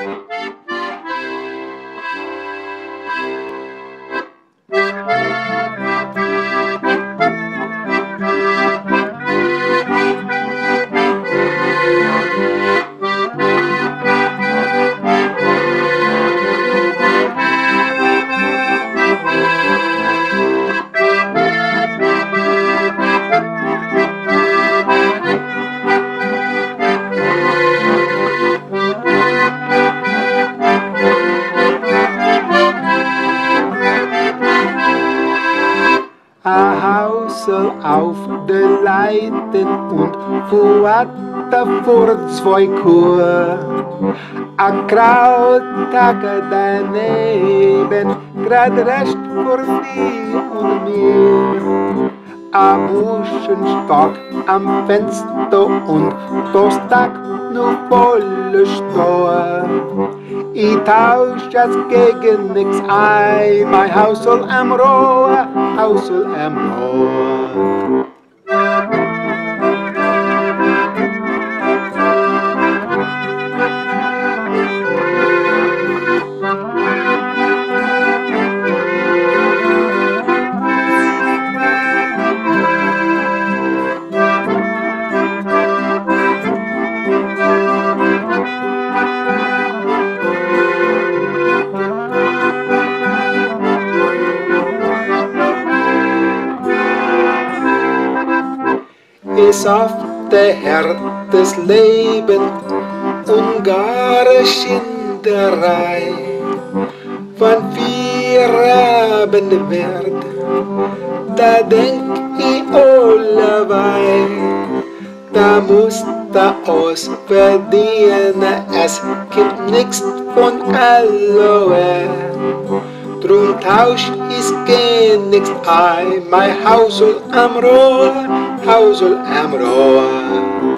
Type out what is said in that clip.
Música Hausel auf de Leiten und Fuata vor zwei Kur. A Krautacke daneben, grad recht vor dir und mir. A Buschenstock am Fenster und das You Bolle streuen. Ich tausch das gegen nix ein, mein Hausel am Rohe, Hausel am Rohe. Der Herd des Lebens ungare Schinderei. Wann wir haben wird, da denk ich allebei, da muss da aus verdienen, es gibt nichts von Aloe. Truntaus is next I, my household Amroa, household Amroa.